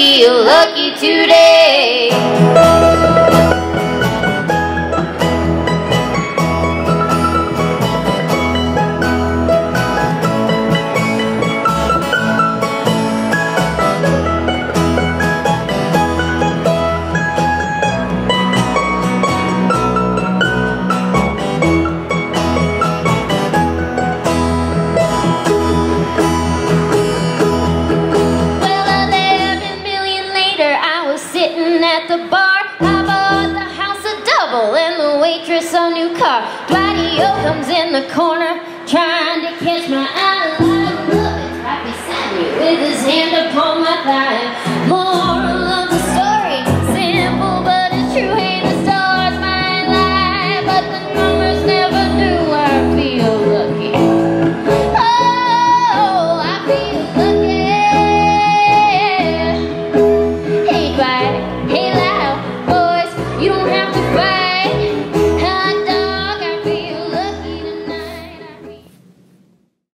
feel lucky today. The bar. I bought the house a double and the waitress a new car. Dwight-O comes in the corner, trying to catch my eye. Lot of loving right beside me, with his hand upon my thigh. Okay.